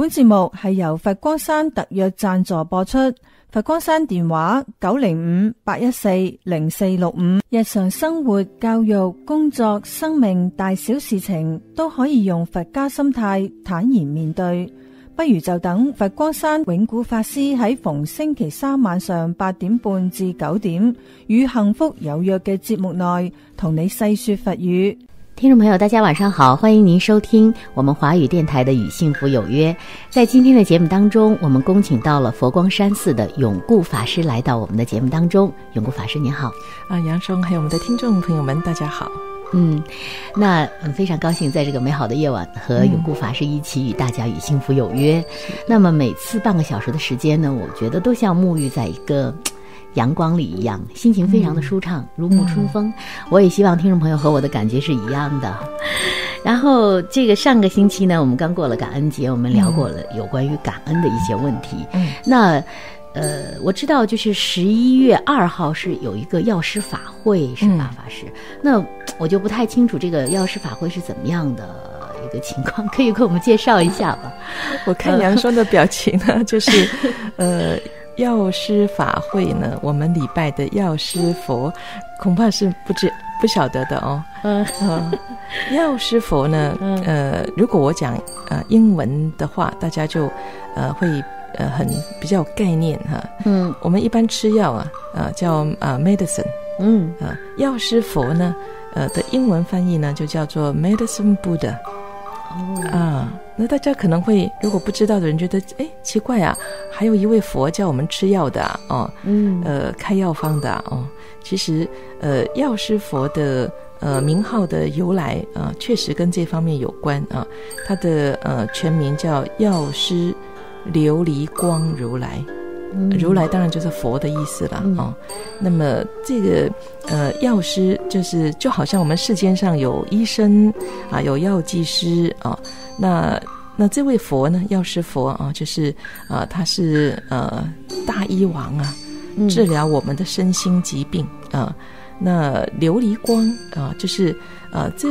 本節目係由佛光山特約贊助播出。佛光山電話九零五八一四零四六五，日常生活、教育、工作、生命大小事情都可以用佛家心態坦然面對。不如就等佛光山永古法師喺逢星期三晚上八點半至九點，與幸福有約嘅節目內，同你細說佛語。聽眾朋友，大家晚上好，欢迎您收听我们华语电台的《与幸福有约》。在今天的节目当中，我们恭请到了佛光山寺的永固法师来到我们的节目当中。永固法师您好，啊，杨松，还有我们的听众朋友们，大家好。嗯，那非常高兴在这个美好的夜晚和永固法师一起与大家与幸福有约。嗯、那么每次半个小时的时间呢，我觉得都像沐浴在一個。陽光里一样，心情非常的舒畅，嗯、如沐春风。嗯、我也希望听众朋友和我的感觉是一样的。然后，这个上个星期呢，我们刚过了感恩节，我们聊过了有关于感恩的一些问题。嗯，那，呃，我知道就是十一月二号是有一个药师法会，是吧，法师？那我就不太清楚这个药师法会是怎么样的一个情况，可以给我们介绍一下吗？我看杨双的表情呢，就是，呃。藥師法会呢，我们礼拜的药师佛恐怕是不知不晓得的哦。嗯，药师佛呢，呃，如果我讲呃英文的话，大家就呃会呃很比较有概念哈。嗯，我们一般吃药啊，呃叫啊 medicine。嗯，啊药师佛呢，呃的英文翻译呢就叫做 medicine Buddha。哦啊。那大家可能会，如果不知道的人觉得，哎，奇怪啊，还有一位佛叫我们吃药的啊，哦，嗯，呃，开药方的啊，哦，其实，呃，药师佛的呃名号的由来啊，呃，確實跟这方面有关啊，他的呃全名叫药师琉璃光如來。如来当然就是佛的意思了啊。那么这个呃药师就是就好像我们世间上有医生啊，有药剂师啊。那那这位佛呢，药师佛啊，就是啊，他是呃大医王啊，治疗我们的身心疾病啊。那琉璃光啊，就是啊這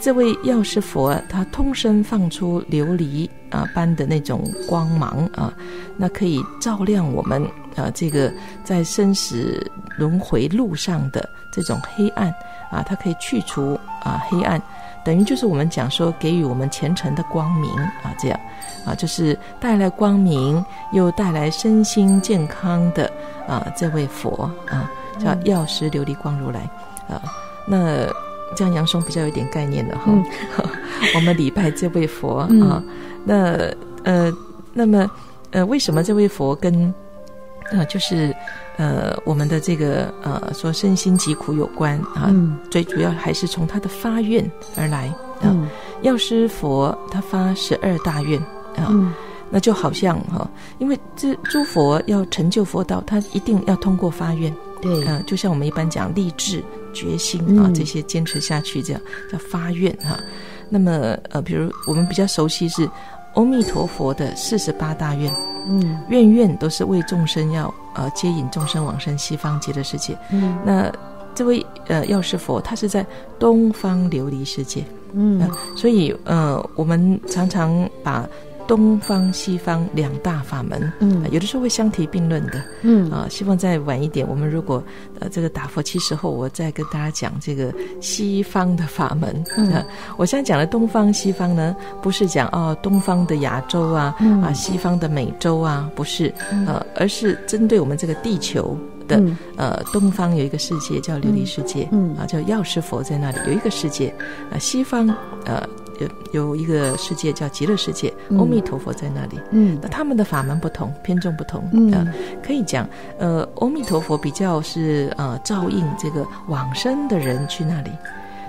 這位药师佛，他通身放出琉璃。啊，般的那种光芒啊，那可以照亮我们啊，这个在生死轮回路上的这种黑暗啊，它可以去除啊黑暗，等于就是我们讲说给予我们前程的光明啊，这样啊，就是带来光明又带来身心健康的啊，这位佛啊，叫药师琉璃光如来啊，那這樣楊松比较有点概念的哈，嗯、我们礼拜这位佛啊。嗯那呃，那么呃，为什么这位佛跟啊、呃，就是呃，我们的这个呃，说身心疾苦有关啊？嗯、最主要还是从他的发愿而来啊。嗯、藥師佛他发十二大愿啊，嗯、那就好像哈、啊，因为这诸佛要成就佛道，他一定要通過發願。對啊，就像我们一般讲立志、決心啊，嗯、這些坚持下去，这样叫发愿哈、啊。那么呃，比如我们比较熟悉是。阿弥陀佛的四十八大愿，嗯，愿愿都是为众生要呃接引众生往生西方极乐世界。嗯，那这位呃药师佛，他是在东方琉璃世界。嗯、呃，所以呃我们常常把。東方西方两大法门，嗯，有的时候会相提并论的，嗯。啊，希望再晚一点，我们如果呃这个打佛七時後，我再跟大家讲这个西方的法门。嗯、啊，我现在讲的东方西方呢，不是讲哦东方的亚洲啊，嗯、啊西方的美洲啊，不是，呃，而是针对我们这个地球的，嗯、呃东方有一个世界叫琉璃世界，嗯。啊叫药师佛在那里有一个世界，啊西方呃。有有一个世界叫极乐世界，阿弥陀佛在那里。嗯，那他们的法门不同，偏重不同。嗯、呃，可以讲，呃，阿弥陀佛比较是呃照应这个往生的人去那裡。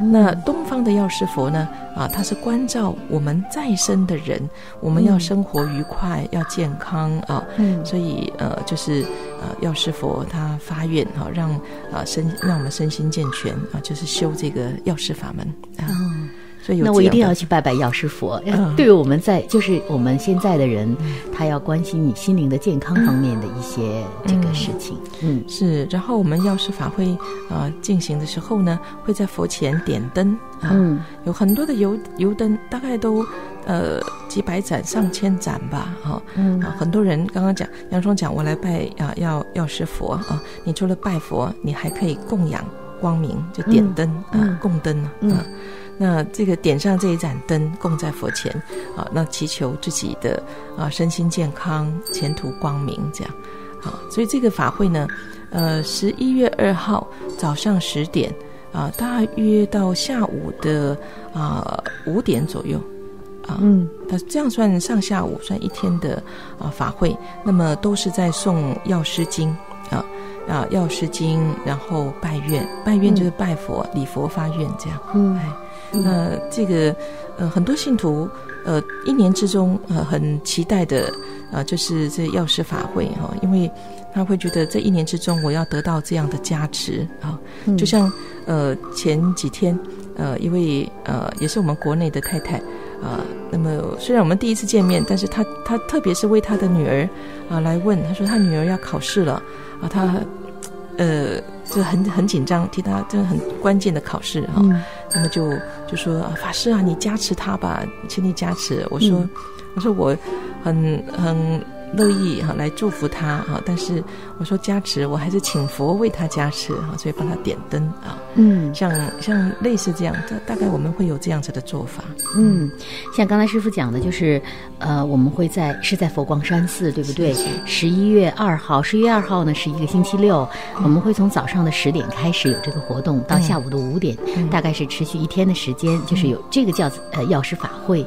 嗯、那东方的药师佛呢？啊，他是关照我们在生的人，我们要生活愉快，嗯、要健康啊。嗯，所以呃，就是呃，药师佛他發願啊，让啊身让我们身心健全啊，就是修这个药师法门啊。嗯所以有那我一定要去拜拜药师佛。嗯。对于我们在就是我们现在的人，他要关心你心灵的健康方面的一些这个事情。嗯。是，然后我们药师法会呃进行的时候呢，会在佛前点灯啊，嗯。有很多的油油灯，大概都呃几百盏、上千盏吧，哈、嗯。啊，很多人刚刚讲，杨双讲我来拜啊药药师佛啊，你除了拜佛，你还可以供养光明，就点灯、嗯啊，供灯啊。那这个点上这一盏灯，供在佛前啊，那祈求自己的啊身心健康、前途光明，这样啊。所以这个法会呢，呃，十一月二号早上十点啊，大约到下午的啊五点左右啊。嗯那这样算上下午算一天的啊法会，那么都是在诵药师经啊啊药师经，然后拜愿，拜愿就是拜佛、礼佛发愿这样。嗯哎，那这个呃很多信徒呃一年之中呃很期待的呃就是这药师法会哈、因为他会觉得这一年之中我要得到这样的加持啊，嗯就像呃前几天呃一位呃也是我们国内的太太啊、那么虽然我们第一次见面，但是他他特别是为他的女儿啊、来问，他说他女儿要考试了啊，他呃就很很紧张，替他这个很关键的考试哈、嗯那么就就说啊，法师啊，你加持他吧，请你加持。我说，嗯我说我很很乐意哈、来祝福他哈、但是我说加持，我还是请佛为他加持哈、所以帮他点灯啊。嗯像像类似这样，大大概我们会有这样子的做法。嗯，像刚才师傅讲的，就是呃，我们会在是在佛光山寺，对不对？十一月二号，十一月二号呢是一个星期六，我们会从早上的十点开始有这个活动，到下午的五点，大概是持续一天的时间，就是有这个叫呃药师法会。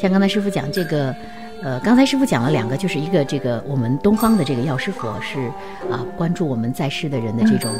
像刚才师傅讲这个。呃，刚才师傅讲了两个，就是一个这个我们东方的这个药师佛是啊，关注我们在世的人的这种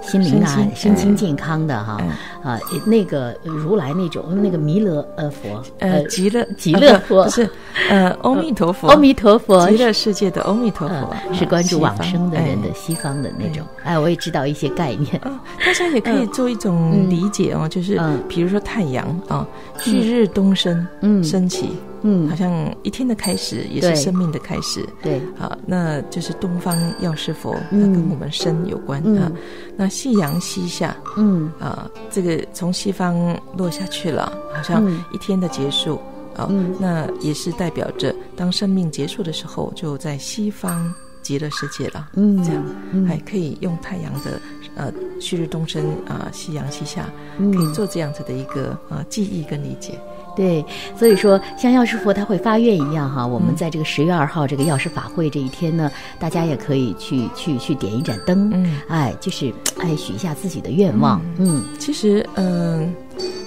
心灵啊、身心身心健康的哈嗯。啊，那个如来那种那个弥勒呃佛呃，极乐极乐佛。是呃，阿弥陀佛，阿弥陀佛。极乐世界的阿弥陀佛嗯，是关注往生的人哎的西方的那种。哎，我也知道一些概念。啊，大家也可以做一种理解哦，就是嗯。比如说太阳啊，旭日东升，嗯。升起，嗯好，像一天的开始也是生命的开始。对，啊，那就是东方药师佛，它嗯跟我们生有关嗯啊。那夕阳西下嗯啊，这个从西方落下去了，好像嗯一天的结束啊嗯。那也是代表着，当生命结束的时候，就在西方极乐世界了。嗯，这样嗯还可以用太阳的呃旭日东升啊、夕阳西下，嗯可以做这样子的一个呃、记忆跟理解。对，所以说像药师佛他会发愿一样哈，我们嗯。在这个十月二号这个药师法会这一天呢，大家也可以去去去点一盏灯，嗯，哎，就是哎许一下自己的愿望，嗯。其实嗯、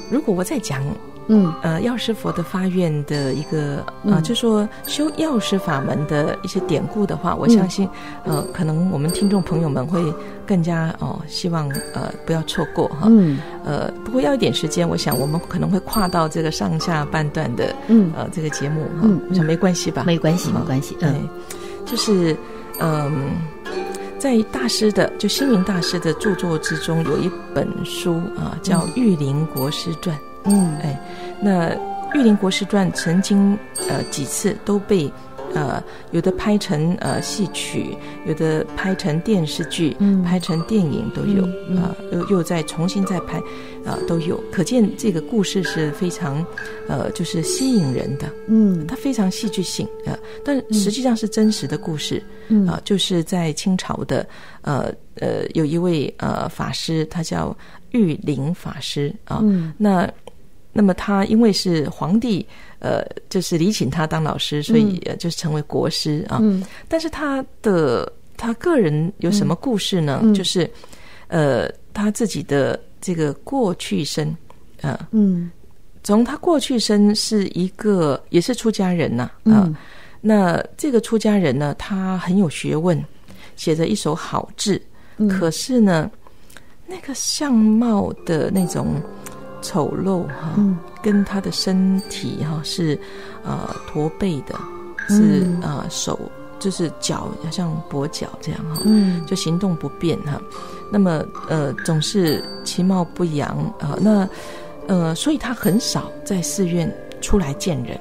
如果我再讲嗯。呃药师佛的发愿的一个啊、嗯就说修药师法门的一些典故的话，我相信、呃可能我们听众朋友们会更加哦希望呃不要错过哈。嗯。呃，不过要一点时间，我想我们可能会跨到这个上下半段的嗯，呃这个节目哈，嗯我想没关系吧？没关系没关系，对。嗯，就是嗯，在大师的就星云大师的著作之中，有一本书啊，叫《玉林国师传》。嗯。哎，那《玉林国师传》曾经呃几次都被呃有的拍成呃戏曲，有的拍成电视剧，嗯。拍成电影都有嗯嗯。啊、又又再重新再拍啊、都有，可见这个故事是非常呃就是吸引人的。嗯。它非常戏剧性啊、呃但实际上是真实的故事嗯。啊、就是在清朝的呃呃有一位呃法师，他叫玉林法师啊、嗯。那那么他因为是皇帝呃就是礼请他当老师，所以、呃就是成为国师啊、嗯。但是他的他个人有什么故事呢？嗯。就是呃他自己的这个过去生呃嗯。从他过去生是一个也是出家人呐、啊，嗯。那这个出家人呢，他很有学问，写着一手好字，嗯。可是呢，那个相貌的那种丑陋哈、嗯跟他的身体哈、是呃驼背的，是、嗯呃手就是脚好像跛脚这样哈、嗯就行动不便哈。那么呃，总是其貌不扬啊、那呃，所以他很少在寺院出来见人。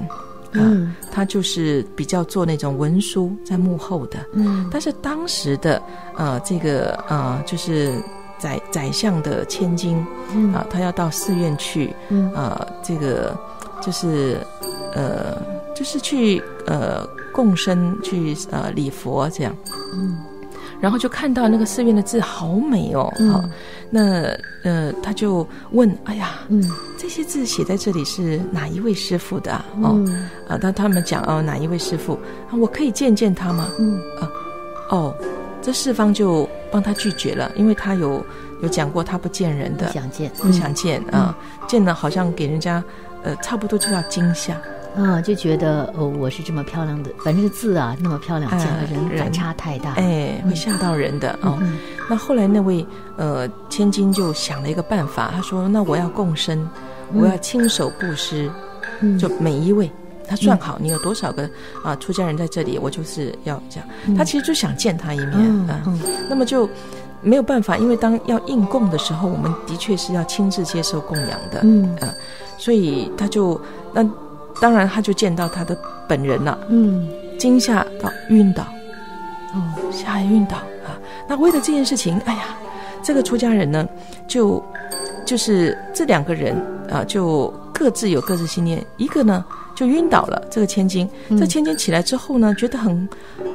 嗯，他就是比较做那种文书在幕后的。嗯，但是当时的呃这个呃就是宰宰相的千金啊，他要到寺院去，啊这个就是呃就是去呃共生去呃礼佛这样。嗯。然后就看到那个寺院的字好美哦，好，那呃他就问，哎呀，嗯，这些字写在这里是哪一位师傅的哦？啊，当他们讲哦哪一位师傅，我可以见见他吗？嗯啊，哦，这四方就帮他拒绝了，因为他有有讲过他不见人的，不想见，不想见啊，见了好像给人家呃差不多就要惊吓。啊，就觉得哦，我是这么漂亮的，反正字啊那么漂亮，见了人反差太大，哎，会吓到人的哦。那后来那位呃千金就想了一个办法，他说：“那我要共生，我要亲手布施，就每一位。他算好你有多少个啊出家人在这里，我就是要这样。他其实就想见他一面啊，那么就没有办法，因为当要应供的时候，我们的确是要亲自接受供养的，嗯啊，所以他就那。当然，他就见到他的本人了。嗯，惊吓到晕倒，哦，吓晕倒啊！那为了这件事情，哎呀，这个出家人呢，就就是这两个人啊，就各自有各自信念。一个呢就晕倒了，这个千金，这千金起来之后呢，觉得很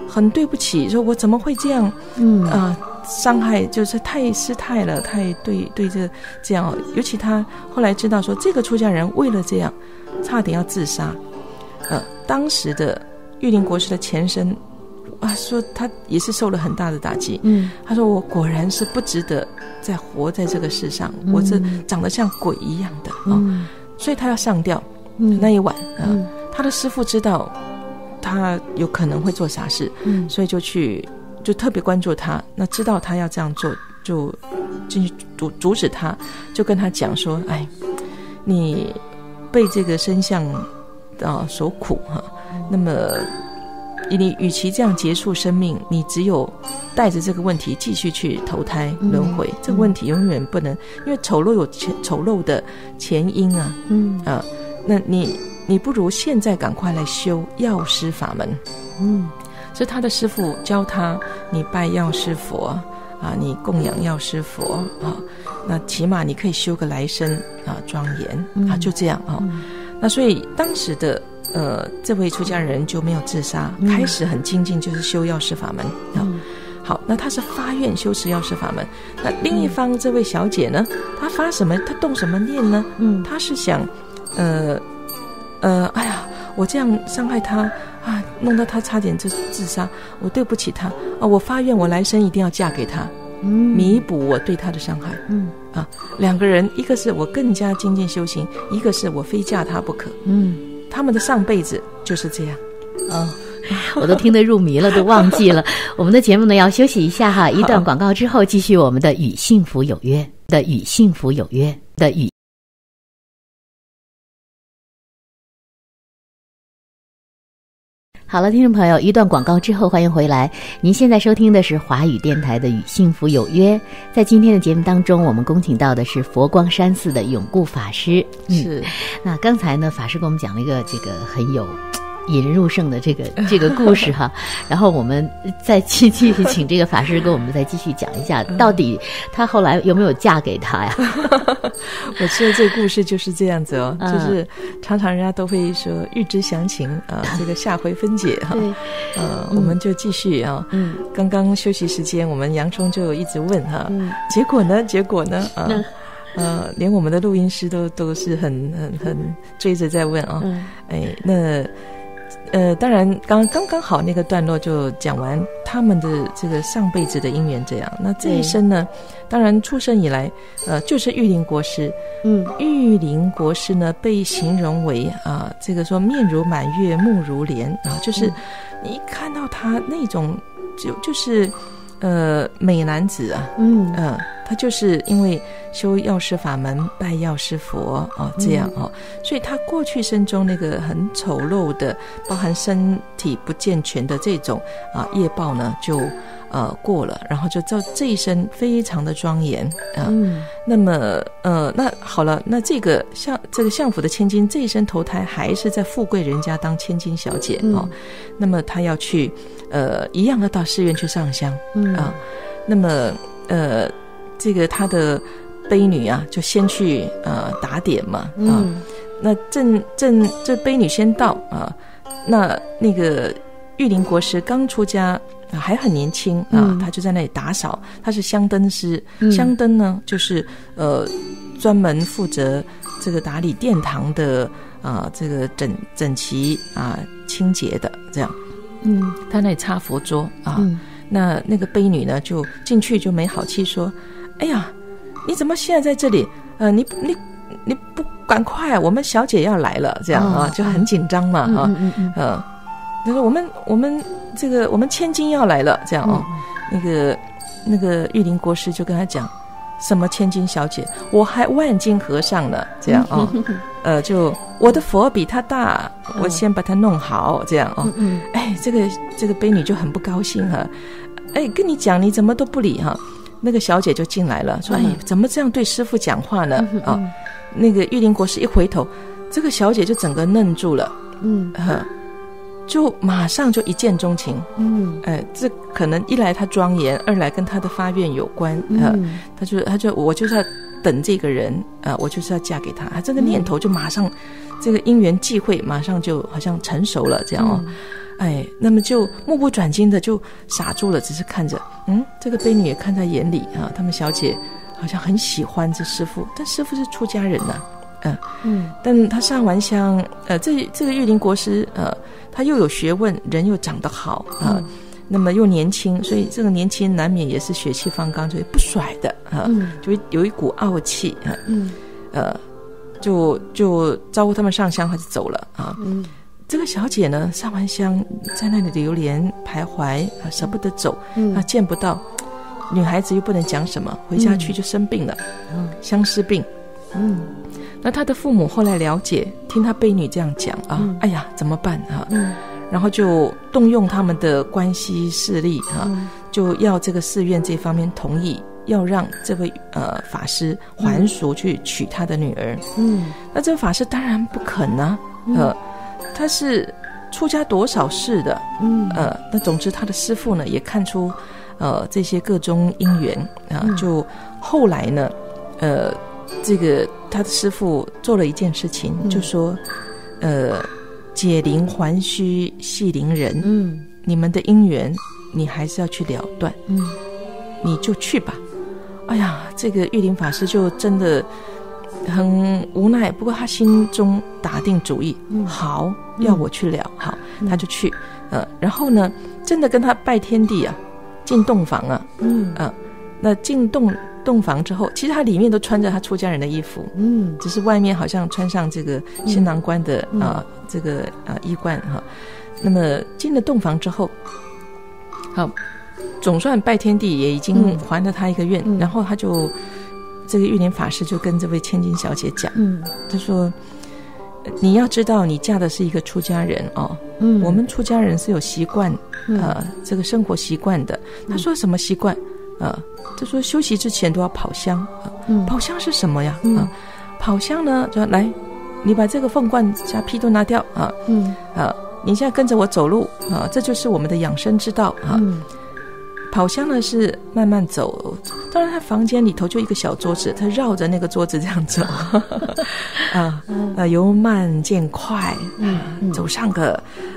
很对不起，说我怎么会这样？嗯啊，伤害就是太失态了，太对对这这样。尤其他后来知道说，这个出家人为了这样。差点要自杀，呃，当时的玉林国师的前身啊，说他也是受了很大的打击。嗯，他说我果然是不值得再活在这个世上，我这长得像鬼一样的啊，所以他要上吊。那一晚啊，他的师傅知道他有可能会做傻事，所以就去就特别关注他。那知道他要这样做，就进去阻阻止他，就跟他讲说：“哎，你。”被这个身相啊所苦哈，那么你与其这样结束生命，你只有带着这个问题继续去投胎轮回。这个问题永远不能，因为丑陋有前丑陋的前因啊，嗯啊，那你你不如现在赶快来修药师法门，嗯，所以他的师傅教他，你拜药师佛。啊，你供养药师佛啊，那起码你可以修个来生啊，庄严啊，就这样啊。那所以当时的呃，这位出家人就没有自杀，开始很精进，就是修药师法门啊。好，那他是发愿修持药师法门。那另一方这位小姐呢，她发什么？她动什么念呢？嗯，她是想，呃，呃，哎呀，我这样伤害他。啊，弄到他差点就自杀，我对不起他啊！我发愿，我来生一定要嫁给他，弥补我对他的伤害。嗯，啊，两个人，一个是我更加精进修行，一个是我非嫁他不可。嗯，他们的上辈子就是这样。哦，我都听得入迷了，都忘记了。我们的节目呢要休息一下哈，一段广告之后继续我们的与幸福有约的与幸福有约的与。好了，听众朋友，一段广告之后，欢迎回来。您现在收听的是华语电台的《与幸福有约》。在今天的节目当中，我们恭请到的是佛光山寺的永固法师。是，那刚才呢，法师给我们讲了一个这个很有。引人入胜的这个 这个故事哈，然后我们再继继续请这个法师跟我们再继续讲一下，到底他后来有没有嫁给他呀？我知道这故事就是这样子哦，就是常常人家都会说预知详情啊，这个下回分解哈。呃，我们就继续啊。嗯。刚刚休息时间，我们洋葱就一直问哈，结果呢？结果呢？啊，呃，连我们的录音师都都是很很很追着在问啊。哎，那。呃，当然，刚刚刚好那个段落就讲完他们的这个上辈子的姻缘这样。那这一生呢，当然出生以来，呃，就是玉林国师。嗯，玉林国师呢被形容为啊，这个说面如满月，目如莲啊，就是你一看到他那种，就就是呃美男子啊，嗯嗯。他就是因为修药师法门，拜药师佛啊，这样哦，所以他过去生中那个很丑陋的，包含身体不健全的这种啊业报呢，就呃过了，然后就这这一生非常的庄严啊。嗯那么呃，那好了，那这个相这个相府的千金这一生投胎还是在富贵人家当千金小姐哦。那么她要去呃一样要到寺院去上香嗯啊。那么呃，这个她的悲女啊，就先去呃打点嘛啊。嗯那正正这悲女先到啊，那那个玉林国师刚出家。啊还很年轻啊嗯，他就在那里打扫。他是香灯师，嗯香灯呢就是呃专门负责这个打理殿堂的啊、这个整整齐啊清洁的这样。嗯他那里擦佛桌啊，嗯那那个婢女呢就进去就没好气说：“哎呀，你怎么现在在这里？呃，你你你不赶快，我们小姐要来了，这样啊哦，就很紧张嘛嗯啊，嗯嗯嗯，他说我们我们这个我们千金要来了，这样哦，那个那个玉林国师就跟他讲。什么千金小姐，我还万金和尚呢，这样哦，呃，就我的佛比他大，我先把它弄好，这样哦，嗯哎，这个这个悲女就很不高兴哈、哎，跟你讲，你怎么都不理哈、那个小姐就进来了，说：“哎，怎么这样对师傅讲话呢？”啊、那个玉林国师一回头，这个小姐就整个愣住了，嗯哈、就马上就一见钟情。嗯哎，这可能一来他庄严，二来跟他的发愿有关。呃，嗯她就他就我就是要等这个人啊、我就是要嫁给他。她这个念头就马上，这个因缘际会马上就好像成熟了这样哦。哎，那么就目不转睛的就傻住了，只是看着，嗯，这个婢女也看在眼里啊。他们小姐好像很喜欢这师傅，但师傅是出家人呐、嗯、嗯。但他上完香，呃，这这个玉林国师，呃，他又有学问，人又长得好啊、那么又年轻，所以这个年轻难免也是血气方刚，所以不甩的啊，嗯。就有一股傲气啊，嗯。呃，就就招呼他们上香，他就走了啊。嗯。这个小姐呢，上完香在那里流连徘徊啊，舍不得走，嗯。啊，见不到女孩子又不能讲什么，回家去就生病了，嗯相思病。嗯那他的父母后来了解，听他悲女这样讲啊，嗯。哎呀，怎么办啊？嗯。然后就动用他们的关系势力啊，嗯。就要这个寺院这方面同意，要让这位呃法师还俗去娶他的女儿。嗯。那这个法师当然不肯呢、呃，他是出家多少世的，嗯。呃，那总之他的师傅呢也看出，呃，这些各中因缘啊、嗯。就后来呢，呃，这个他的师傅做了一件事情，嗯。就说，呃，解铃还须系铃人，嗯。你们的姻缘你还是要去了断，嗯。你就去吧。哎呀，这个玉林法师就真的很无奈，不过他心中打定主意，嗯。好，要我去了，好，他就去，呃，然后呢，真的跟他拜天地啊，进洞房啊，嗯。啊、那进洞洞房之后，其实他里面都穿着他出家人的衣服，嗯只是外面好像穿上这个新郎官的嗯啊、这个啊、衣冠哈、那么进了洞房之后，好，总算拜天地也已经嗯还了他一个愿，嗯然后他就这个玉莲法师就跟这位千金小姐讲，嗯他说。你要知道，你嫁的是一个出家人哦。嗯我们出家人是有习惯，嗯呃，这个生活习惯的。他说什么习惯？呃，就说休息之前都要跑香。啊嗯跑香是什么呀？嗯啊，跑香呢，就来，你把这个凤冠加披都拿掉啊嗯啊！你现在跟着我走路啊，这就是我们的养生之道啊。嗯跑香呢是慢慢走，当然他房间里头就一个小桌子，他绕着那个桌子这样走，啊啊由慢渐快，嗯嗯走上个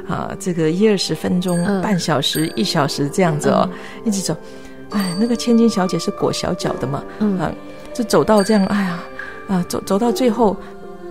啊这个一二十分钟、嗯半小时、一小时这样子哦，一直走。哎，那个千金小姐是裹小脚的嘛，嗯啊，就走到这样，哎呀，啊，走走到最后，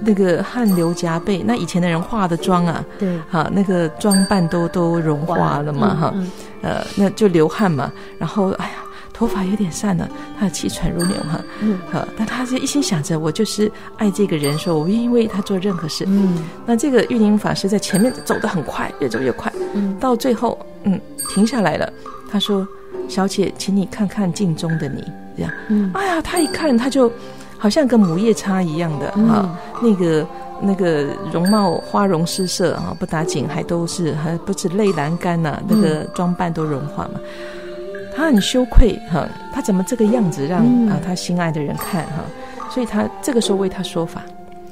那个汗流浃背。那以前的人化的妆啊，对哈、那个装扮都都融化了嘛，哈、嗯呃，那就流汗嘛，然后哎呀，头发有点散了，他气喘如牛哈，嗯好、但他是一心想着我就是爱这个人，说我愿意为他做任何事。嗯那这个玉林法师在前面走得很快，越走越快，嗯到最后，嗯，停下来了。他说：“小姐，请你看看镜中的你。”这样，嗯。哎呀，他一看他就好像跟母夜叉一样的嗯。啊，那个那个容貌花容失色啊，不打紧，还都是还不止泪阑干呐、那个装扮都融化嘛。他很羞愧哈，他怎么这个样子让啊他心爱的人看哈？所以他这个时候为他说法，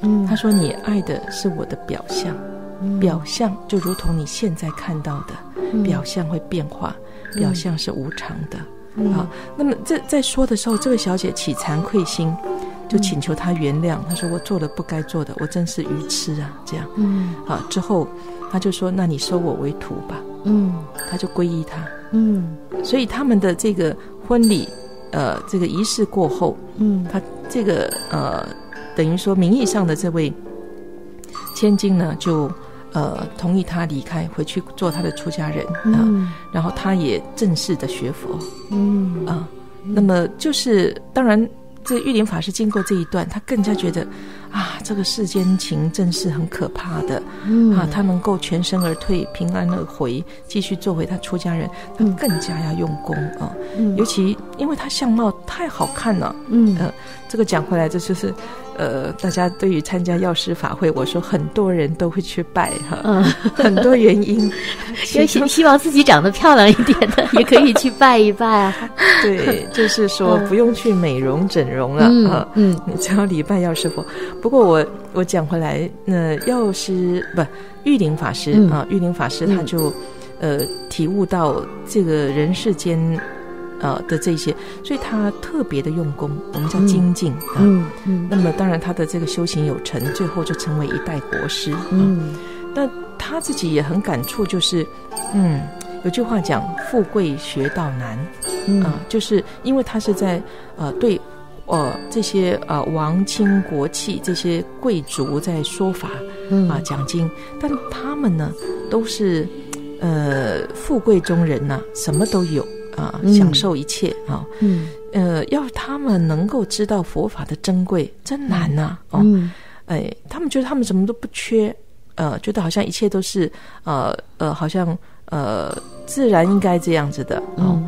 嗯，他说你爱的是我的表象，表象就如同你现在看到的，表象会变化，表象是无常的。啊，那么在在说的时候，这位小姐起惭愧心，就请求他原谅。她说：“我做了不该做的，我真是愚痴啊！”这样，嗯，好之后，他就说：“那你收我为徒吧。”嗯，他就皈依他。嗯，所以他们的这个婚礼，呃，这个仪式过后，嗯，他这个呃，等于说名义上的这位千金呢，就。呃，同意他离开，回去做他的出家人啊，然后他也正式的学佛，嗯啊，那么就是当然，这玉林法师经过这一段，他更加觉得。啊，这个世间情真是很可怕的。嗯啊，他能够全身而退，平安而回，继续做回他出家人，他更加要用功啊。嗯，尤其因为他相貌太好看了。嗯呃，这个讲回来，这就是呃，大家对于参加药师法会，我说很多人都会去拜哈。嗯，很多原因，希希望自己长得漂亮一点的，也可以去拜一拜啊。对，就是说不用去美容整容了啊。嗯，你只要礼拜药师佛。不过我我讲回来，那药师不玉林法师啊，玉林法师他就呃体悟到这个人世间呃的这些，所以他特别的用功，我们叫精进啊。嗯那么当然他的这个修行有成，最后就成为一代国师。嗯。那他自己也很感触，就是嗯，有句话讲“富贵学道难”，啊，就是因为他是在呃对。呃，这些呃王亲国戚这些贵族在说法啊讲经，但他们呢都是呃富贵中人呐，什么都有啊，享受一切啊。嗯，呃，要他们能够知道佛法的珍贵，真难呐。哦，哎，他们觉得他们什么都不缺，呃，觉得好像一切都是呃呃，好像呃自然应该这样子的哦，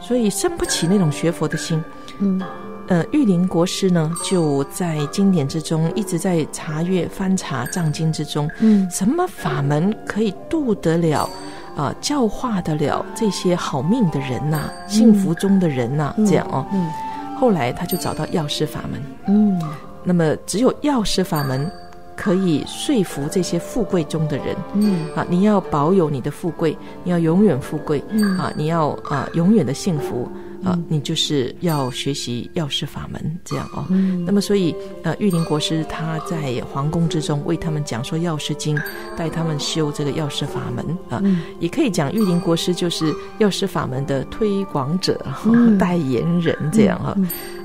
所以生不起那种学佛的心。嗯。呃，玉林国师呢，就在经典之中一直在查阅、翻查藏经之中，嗯，什么法门可以度得了，啊，教化得了这些好命的人呐，幸福中的人呐，这样哦，嗯，后来他就找到药师法门，嗯，那么只有药师法门可以说服这些富贵中的人，嗯，啊，你要保有你的富贵，你要永远富贵，嗯，啊，你要啊永远的幸福。啊，你就是要学习药师法门，这样哦。那么，所以呃，玉林国师他在皇宫之中为他们讲说药师经，带他们修这个药师法门啊，也可以讲玉林国师就是药师法门的推广者、代言人这样哈。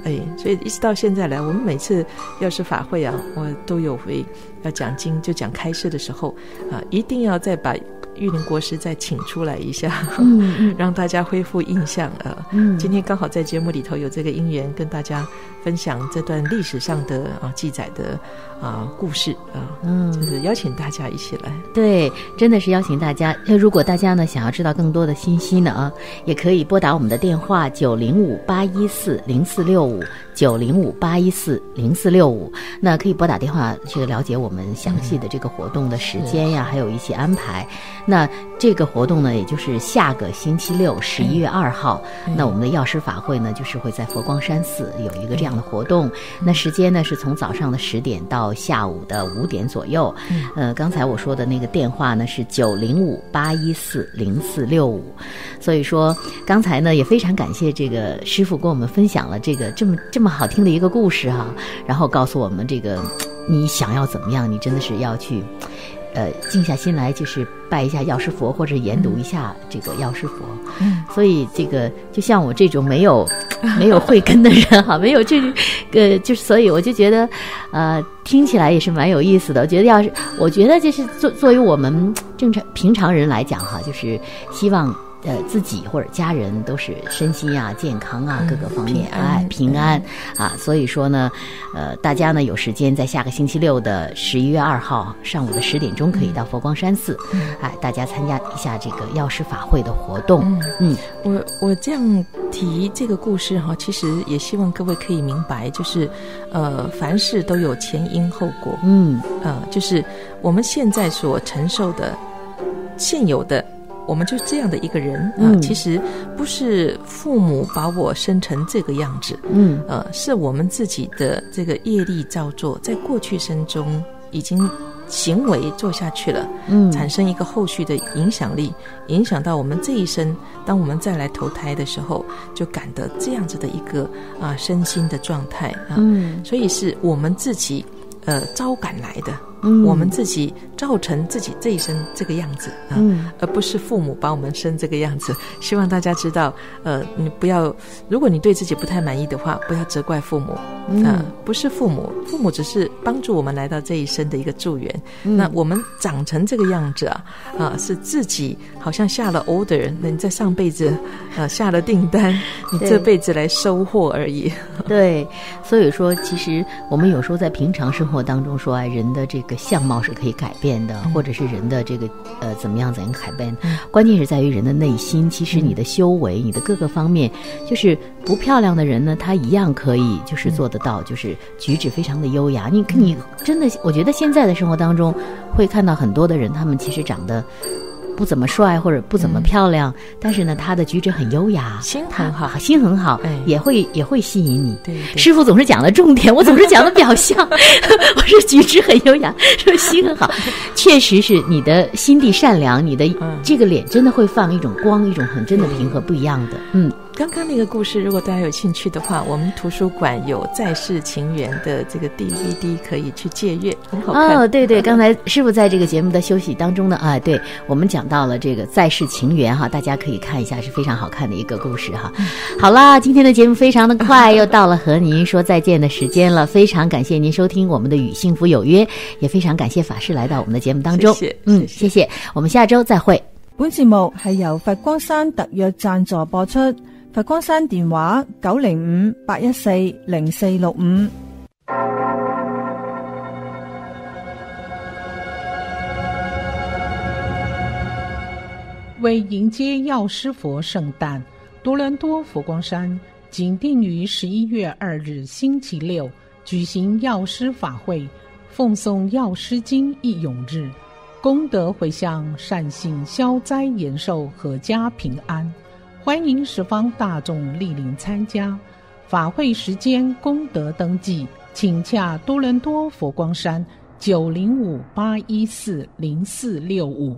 哎，所以一直到现在来，我们每次要是法会啊，我都有回要讲经，就讲开示的时候啊，一定要再把。玉林国师再请出来一下，嗯 让大家恢复印象啊！嗯今天刚好在节目里头有这个因缘，跟大家分享这段历史上的啊记载的啊故事啊，嗯，就是邀请大家一起来。对，真的是邀请大家。那如果大家呢想要知道更多的信息呢啊，也可以拨打我们的电话九零五八一四零四六五。九零五八一四零四六五，那可以拨打电话去了解我们详细的这个活动的时间呀，还有一些安排。那这个活动呢，也就是下个星期六十一月二号，那我们的药师法会呢，就是会在佛光山寺有一个这样的活动。那时间呢，是从早上的十点到下午的五点左右。呃，刚才我说的那个电话呢是九零五八一四零四六五。所以说，刚才呢也非常感谢这个师傅跟我们分享了这个这么这么。好听的一个故事哈，然后告诉我们这个，你想要怎么样？你真的是要去，呃，静下心来，就是拜一下药师佛，或者研读一下这个药师佛。嗯，所以这个就像我这种没有没有慧根的人哈，没有这个，就是所以我就觉得，呃，听起来也是蛮有意思的。我觉得要是，我觉得就是作作为我们正常平常人来讲哈，就是希望。呃，自己或者家人都是身心啊健康啊各个方面哎平安啊，所以说呢，呃，大家呢有时间在下个星期六的十一月二号上午的十点钟可以到佛光山寺，哎，大家参加一下这个药师法会的活动。嗯，我我这样提这个故事哈，其实也希望各位可以明白，就是呃，凡事都有前因后果。嗯，呃，就是我们现在所承受的现有的。我们就这样的一个人啊，其实不是父母把我生成这个样子，嗯，呃，是我们自己的这个业力造作，在过去生中已经行为做下去了，嗯，产生一个后续的影响力，影响到我们这一生。当我们再来投胎的时候，就感得这样子的一个啊身心的状态啊，嗯，所以是我们自己呃招感来的。嗯我们自己造成自己这一生这个样子啊，嗯而不是父母把我们生这个样子。希望大家知道，呃，你不要，如果你对自己不太满意的话，不要责怪父母嗯啊、不是父母，父母只是帮助我们来到这一生的一个助缘。嗯那我们长成这个样子啊，啊，是自己好像下了 order，那你在上辈子呃下了订单，你这辈子来收获而已。对，所以说，其实我们有时候在平常生活当中说，哎，人的这个相貌是可以改变的，或者是人的这个呃怎么样怎样改变，关键是在于人的内心。其实你的修为，你的各个方面，就是不漂亮的人呢，他一样可以就是做得到，就是举止非常的优雅。你你真的，我觉得现在的生活当中会看到很多的人，他们其实长得。不怎么帅或者不怎么漂亮，但是呢，他的举止很优雅，心很好。心很好，哎。也会也会吸引你。师傅总是讲的重点，我总是讲的表象。我是举止很优雅，说心很好，确实是你的心地善良，你的嗯。这个脸真的会放一种光，一种很真的平和，不一样的。嗯，刚刚那个故事，如果大家有兴趣的话，我们图书馆有《在世情缘》的这个 DVD 可以去借阅，很好看。哦，对对，刚才师傅在这个节目的休息当中呢，啊，对我们讲到了这个在世情缘哈，大家可以看一下，是非常好看的一个故事哈。好啦，今天的节目非常的快，又到了和您说再见的时间了，非常感谢您收听我们的《与幸福有约》，也非常感谢法师来到我们的节目当中。谢谢嗯，谢谢谢谢，我们下周再会。本节目系由佛光山特约赞助播出，佛光山电话九零五八一四零四六五。为迎接药师佛圣诞，多伦多佛光山仅定于十一月二日星期六举行药师法会，奉送药师经一永日，功德回向善信消灾延寿，阖家平安。欢迎十方大众莅临参加。法会时间、功德登记，请洽多伦多佛光山九零五八一四零四六五。